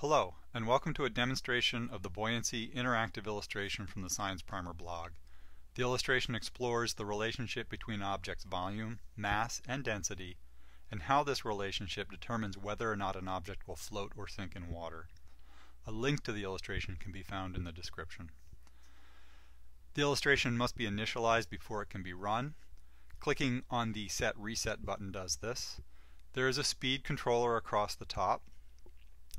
Hello, and welcome to a demonstration of the Buoyancy interactive illustration from the Science Primer blog. The illustration explores the relationship between objects' volume, mass, and density, and how this relationship determines whether or not an object will float or sink in water. A link to the illustration can be found in the description. The illustration must be initialized before it can be run. Clicking on the Set Reset button does this. There is a speed controller across the top.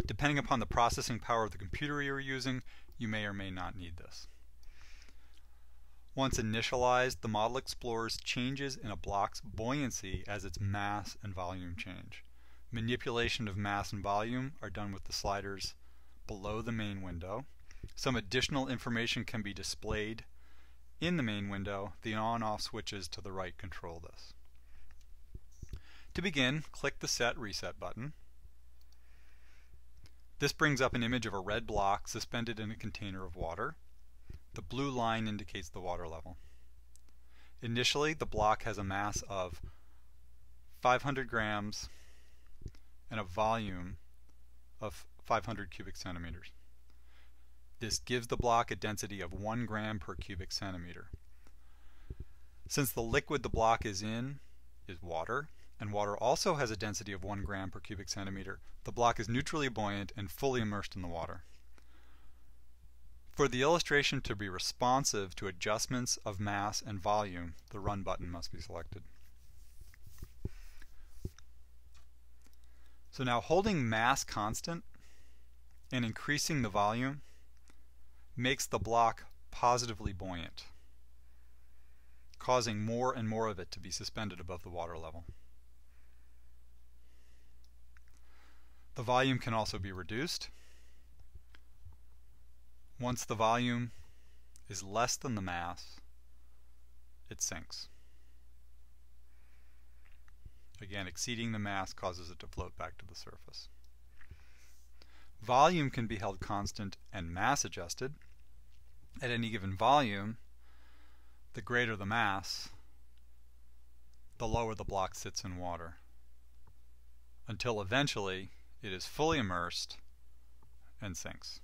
Depending upon the processing power of the computer you're using, you may or may not need this. Once initialized, the model explores changes in a block's buoyancy as its mass and volume change. Manipulation of mass and volume are done with the sliders below the main window. Some additional information can be displayed in the main window. The on-off switches to the right control this. To begin, click the Set Reset button. This brings up an image of a red block suspended in a container of water. The blue line indicates the water level. Initially, the block has a mass of 500 grams and a volume of 500 cubic centimeters. This gives the block a density of 1 gram per cubic centimeter. Since the liquid the block is in is water, and water also has a density of 1 gram per cubic centimeter, the block is neutrally buoyant and fully immersed in the water. For the illustration to be responsive to adjustments of mass and volume, the Run button must be selected. So now holding mass constant and increasing the volume makes the block positively buoyant, causing more and more of it to be suspended above the water level. The volume can also be reduced. Once the volume is less than the mass, it sinks. Again, exceeding the mass causes it to float back to the surface. Volume can be held constant and mass adjusted. At any given volume, the greater the mass, the lower the block sits in water. Until eventually it is fully immersed and sinks.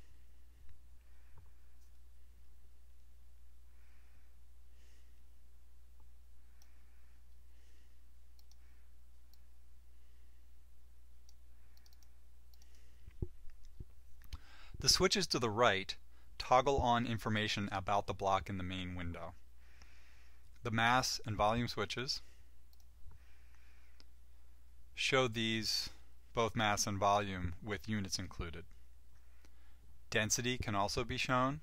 The switches to the right toggle on information about the block in the main window. The mass and volume switches show these both mass and volume with units included. Density can also be shown.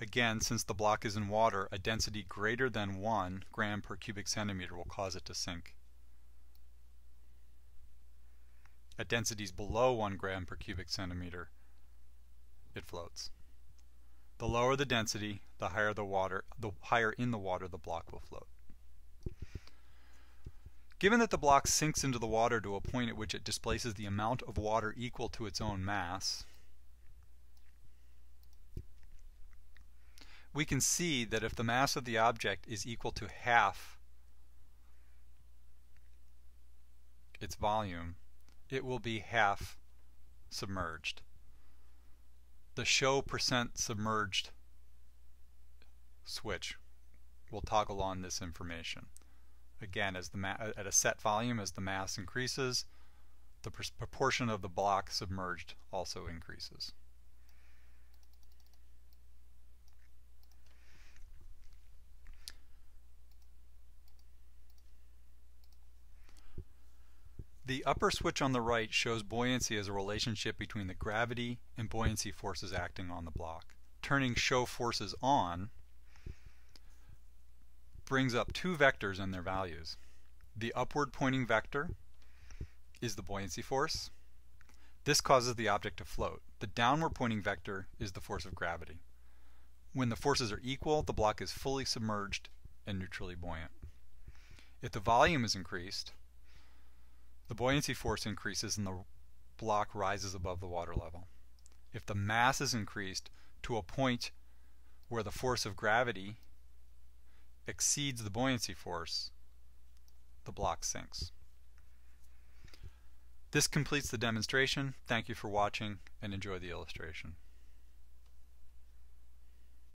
Again, since the block is in water, a density greater than 1 gram per cubic centimeter will cause it to sink. At densities below 1 gram per cubic centimeter, it floats. The lower the density, the higher the water, the higher in the water the block will float. Given that the block sinks into the water to a point at which it displaces the amount of water equal to its own mass, we can see that if the mass of the object is equal to half its volume, it will be half submerged. The show percent submerged switch will toggle on this information. Again, as the at a set volume, as the mass increases, the proportion of the block submerged also increases. The upper switch on the right shows buoyancy as a relationship between the gravity and buoyancy forces acting on the block. Turning show forces on brings up two vectors and their values. The upward pointing vector is the buoyancy force. This causes the object to float. The downward pointing vector is the force of gravity. When the forces are equal, the block is fully submerged and neutrally buoyant. If the volume is increased, the buoyancy force increases and the block rises above the water level. If the mass is increased to a point where the force of gravity exceeds the buoyancy force, the block sinks. This completes the demonstration. Thank you for watching and enjoy the illustration.